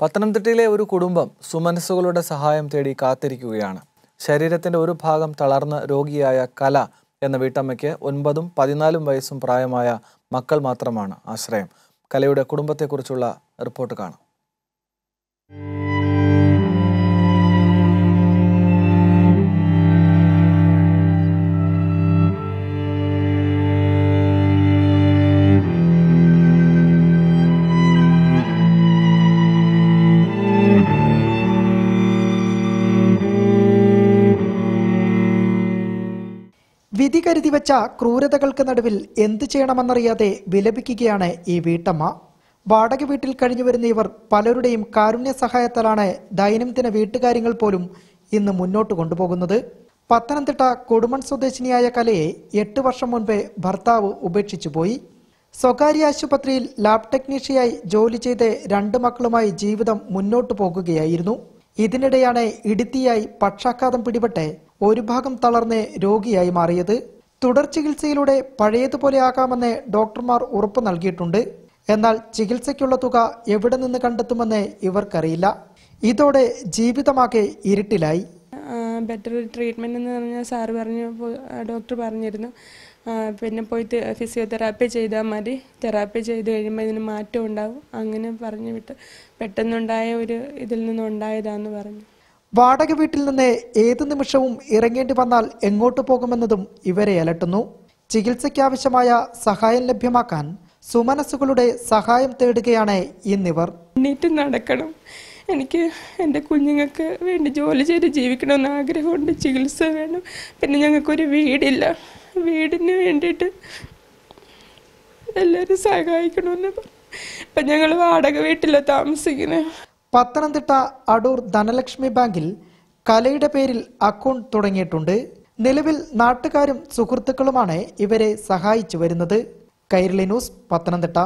പത്തനംതിട്ടയിലെ ഒരു കുടുംബം സുമനസ്സുകളുടെ സഹായം തേടി കാത്തിരിക്കുകയാണ്. ശരീരത്തിന്റെ ഒരു ഭാഗം തളർന്ന് രോഗിയായ കല എന്ന വീട്ടമ്മയ്ക്ക് ഒൻപതും പതിനാലും വയസ്സും പ്രായമായ മക്കൾ മാത്രമാണ് ആശ്രയം. കലയുടെ കുടുംബത്തെക്കുറിച്ചുള്ള റിപ്പോർട്ട് കാണാം. വിധി കരുതി വെച്ച ക്രൂരതകൾക്ക് നടുവിൽ എന്ത് ചെയ്യണമെന്നറിയാതെ വിലപിക്കുകയാണ് ഈ വീട്ടമ്മ. വാടക വീട്ടിൽ കഴിഞ്ഞു വരുന്ന ഇവർ പലരുടെയും കാരുണ്യ സഹായത്താലാണ് ദൈനംദിന വീട്ടുകാര്യങ്ങൾ പോലും ഇന്ന് മുന്നോട്ട് കൊണ്ടുപോകുന്നത്. പത്തനംതിട്ട കൊടുമൺ സ്വദേശിനിയായ കലയെ എട്ട് വർഷം മുൻപേ ഭർത്താവ് ഉപേക്ഷിച്ചു പോയി. സ്വകാര്യ ആശുപത്രിയിൽ ലാബ് ടെക്നീഷ്യയായി ജോലി ചെയ്ത് രണ്ട് മക്കളുമായി ജീവിതം മുന്നോട്ടു പോകുകയായിരുന്നു. ഇതിനിടെയാണ് ഇടുത്തിയായി പക്ഷാഘാതം പിടിപെട്ട് ഒരു ഭാഗം തളർന്ന് രോഗിയായി മാറിയത്. തുടർ ചികിത്സയിലൂടെ പഴയതുപോലെ ആകാമെന്ന് ഡോക്ടർമാർ ഉറപ്പ് നൽകിയിട്ടുണ്ട്. എന്നാൽ ചികിത്സയ്ക്കുള്ള തുക എവിടെ നിന്ന് കണ്ടെത്തുമെന്ന് ഇവർക്കറിയില്ല. ഇതോടെ ജീവിതമാകെ ഇരുട്ടിലായി. ബെറ്റർ ട്രീറ്റ്മെന്റ് എന്ന് പറഞ്ഞാൽ സാർ പറഞ്ഞു ഡോക്ടർ പറഞ്ഞിരുന്നു. പിന്നെ പോയി ഫിസിയോതെറാപ്പി ചെയ്താൽ മതി. തെറാപ്പി ചെയ്ത് കഴിയുമ്പോൾ ഇതിന് മാറ്റം ഉണ്ടാവും. അങ്ങനെ പറഞ്ഞു വിട്ട് പെട്ടെന്നുണ്ടായ ഒരു ഇതിൽ നിന്നുണ്ടായതാന്ന് പറഞ്ഞു. വാടക വീട്ടിൽ നിന്ന് ഏത് നിമിഷവും ഇറങ്ങേണ്ടി വന്നാൽ എങ്ങോട്ട് പോകുമെന്നതും ഇവരെ അലട്ടുന്നു. ചികിത്സയ്ക്കാവശ്യമായ സഹായം ലഭ്യമാക്കാൻ സുമനസ്സുകളുടെ സഹായം തേടുകയാണ് ഇന്നിവർ. എണ്ണീറ്റ് നടക്കണം. എനിക്ക് എന്റെ കുഞ്ഞുങ്ങൾക്ക് വേണ്ടി ജോലി ചെയ്ത് ജീവിക്കണമെന്ന് ആഗ്രഹമുണ്ട്. ചികിത്സ വേണം. പിന്നെ ഞങ്ങൾക്കൊരു വീടില്ല. വീടിന് വേണ്ടിയിട്ട് എല്ലാവരും സഹായിക്കണമെന്ന്. ഇപ്പം ഞങ്ങൾ വാടക വീട്ടിലാണ് താമസിക്കുന്നത്. പത്തനംതിട്ട അടൂർ ധനലക്ഷ്മി ബാങ്കിൽ കലയുടെ പേരിൽ അക്കൗണ്ട് തുടങ്ങിയിട്ടുണ്ട്. നിലവിൽ നാട്ടുകാരും സുഹൃത്തുക്കളുമാണ് ഇവരെ സഹായിച്ചു വരുന്നത്. കൈരളി ന്യൂസ് പത്തനംതിട്ട.